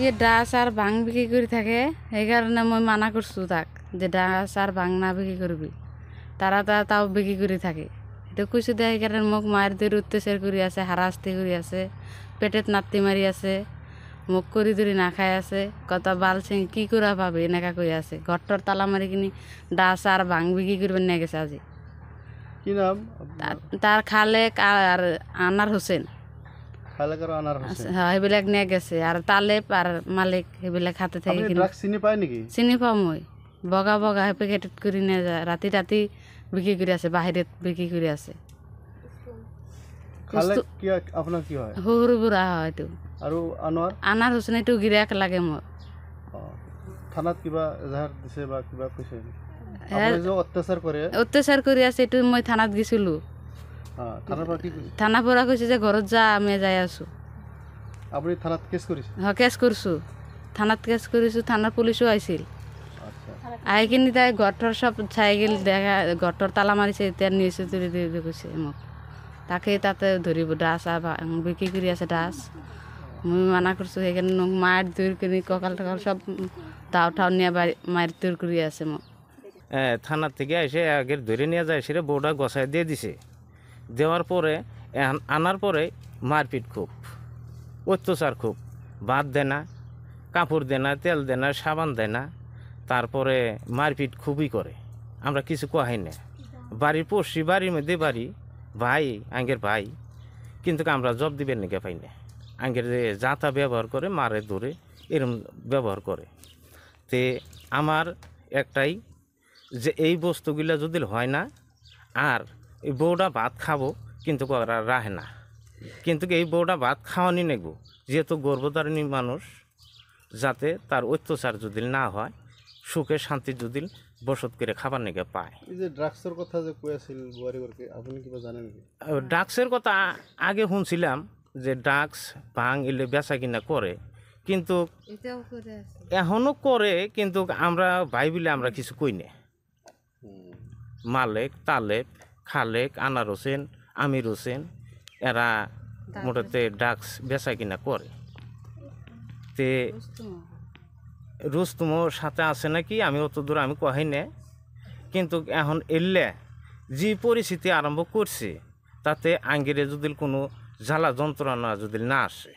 ইয়ে ডাস আর ভাং বিক্রি কৰি থাকে সেইকাৰণে মই মানা কৰিছোঁ তাক যে ডাস আর ভাং না বিক্রি করবি। তারা তা তাও বিক্রি করে থাকে। এটা কৈছোঁ দে সেইকাৰণে মোক মাৰ ধৰি অত্যাচাৰ কৰি আছে হাৰাশাস্তি কৰি আছে পেটেত নাতি মাৰি আছে মোক কৰি ধৰি নাখাই আছে কত বাল চিং কি কৰা পাবি এনেকা কৈ আছে। ঘৰটোৰ তালা মাৰি কিনি ডাস আর ভাং বিক্রি কৰিব নিয়ে গেছে আজি। কি নাম? তার- তার খালেক আর আনার হোসেন। সেইবিলাক নিয়ে গেছে। আর তালেপ আর মালিক সেইবিলাক হাতে থেকে চিনি পায় নেকি? চিনি পাওঁ মই। বগা বগা পেকেটত কৰি নিয়ে যায়। ৰাতি ৰাতি বিক্ৰী কৰি আছে বাহিৰত বিক্ৰী কৰি আছে। সৰু বুঢ়া হয় আৰু আনোৱাৰ? আনাৰ হোসেন এইটো গিৰাক লাগে মোৰ। থানাত কিবা এজাহাৰ দিছে বা কিবা কৈছে? অত্যাচাৰ কৰে অত্যাচাৰ কৰি আছে এইটো মই থানাত গৈছিলোঁ। অঁ থানাৰ পৰা কৈছে যে ঘৰত যা আমি যাই আছোঁ। আপুনি থানাত কেছ কৰিছে? হয় কেছ কৰিছোঁ। থানাত কেছ কৰিছোঁ থানাৰ পুলিচো আহিছিল। আচ্ছা। আহি কিনি তাই ঘৰটোৰ চব চাই গেল দেখা ঘৰটোৰ তালা মাৰিছে এতিয়া নিউজে তুলি দি কৈছে মোক। তাকেই তাতে ধৰিব আ বিক্ৰী কৰি আছে ডাছ মই মানা কৰিছোঁ সেইকাৰণে মোক মাৰ দূৰ কৰি কঁকাল টকাল চব দাও ঠাও নিয়ে মাৰি দূৰ কৰি আছে মোক। এ, থানার থেকে এসে আগের ধরে নিয়ে যায় সেটা বউটা গসায় দিয়ে দিছে। দেওয়ার পরে আনার পরে মারপিট খুব, অত্যাচার খুব। ভাত দেয় না, কাপড় দেয় না, তেল দেয় না, সাবান দেয় না, তারপরে মারপিট খুবই করে। আমরা কিছু কহাই না। বাড়ির পড়শি, বাড়ির মধ্যে বাড়ি, ভাই, আঙ্গের ভাই, কিন্তু আমরা জব দিবেন নাকি পাই না। আঙ্গের যে যাতা ব্যবহার করে, মারে ধরে, এরম ব্যবহার করে। তে আমার একটাই যে এই বস্তুগুলো যদি হয় না, আর এই বউটা ভাত খাব কিন্তু ওরা রাহে না। কিন্তু এই বউটা ভাত খাওয়ানি নেব যেহেতু গর্ভধারিণী মানুষ যাতে তার অত্যাচার যদি না হয় সুখে শান্তি যদি বসত করে খাবার নেগে পায়। এই যে ড্ৰাগছৰ কথা যে কৈ আছিল বোৱাৰীগৰাকী আপুনি কিবা জানে নেকি? আর কথা আগে শুনছিলাম যে ডাক্স ভাং এলে বেচা কিনা করে কিন্তু এখনও করে কিন্তু আমরা ভাই বলে আমরা কিছু কই না। মালেক তালেক খালেক আনার হোসেন আমির হোসেন এরা মোটাতে ডাক্স বেচা কিনা করে। তে রুস্তমও সাথে আছে নাকি? আমি অত দূর আমি কহাই না কিন্তু এখন এলে যে পরিস্থিতি আরম্ভ করছে তাতে আঙ্গিরে যদি কোনো জ্বালা যন্ত্রণা যদি না আসে